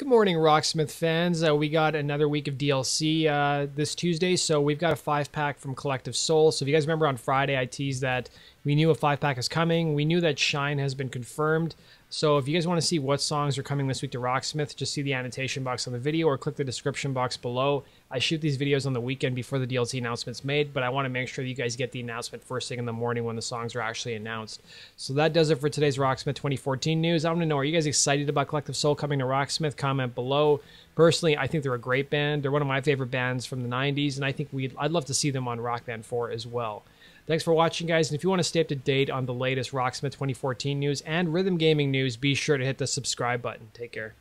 Good morning, Rocksmith fans. Uh, we got another week of DLC uh, this Tuesday, so we've got a five pack from Collective Soul. So if you guys remember on Friday, I teased that we knew a five pack is coming. We knew that Shine has been confirmed. So if you guys want to see what songs are coming this week to Rocksmith, just see the annotation box on the video or click the description box below. I shoot these videos on the weekend before the DLC announcement's made, but I want to make sure that you guys get the announcement first thing in the morning when the songs are actually announced. So that does it for today's Rocksmith 2014 news. I want to know, are you guys excited about Collective Soul coming to Rocksmith? Comment below. Personally, I think they're a great band. They're one of my favorite bands from the 90s, and I think we'd I'd love to see them on Rock Band 4 as well. Thanks for watching, guys. And if you want to stay up to date on the latest Rocksmith 2014 news and rhythm gaming news, be sure to hit the subscribe button. Take care.